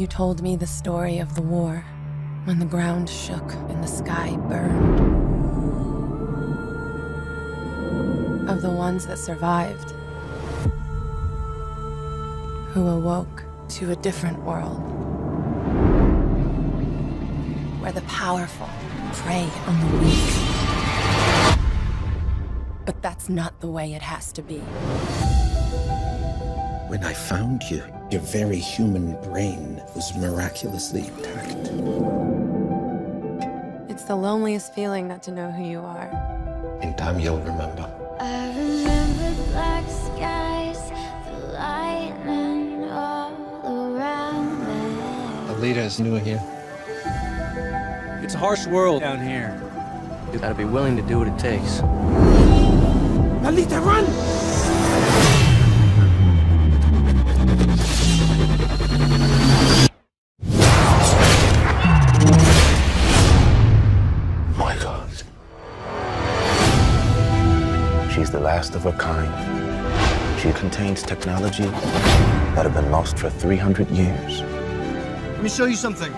You told me the story of the war, when the ground shook and the sky burned. Of the ones that survived, who awoke to a different world, where the powerful prey on the weak. But that's not the way it has to be. When I found you, your very human brain was miraculously intact. It's the loneliest feeling not to know who you are. In time, you'll remember. I remember black skies, the lightning all around me. Alita is new here. It's a harsh world down here. You gotta be willing to do what it takes. Alita, run! She's the last of her kind. She contains technology that have been lost for 300 years. Let me show you something.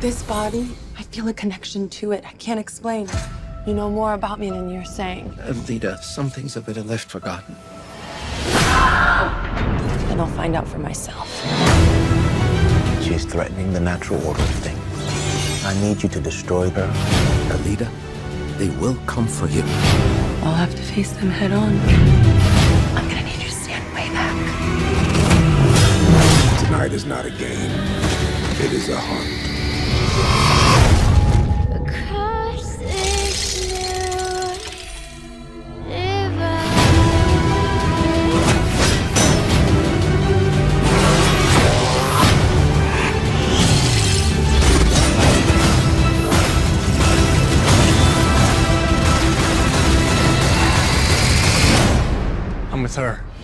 This body, I feel a connection to it. I can't explain. You know more about me than you're saying. Alita, some things are better left forgotten. Ah! And I'll find out for myself. She's threatening the natural order of things. I need you to destroy her. Alita, they will come for you. I'll have to face them head on. I'm gonna need you to stand way back. Tonight is not a game. It is a hunt. her.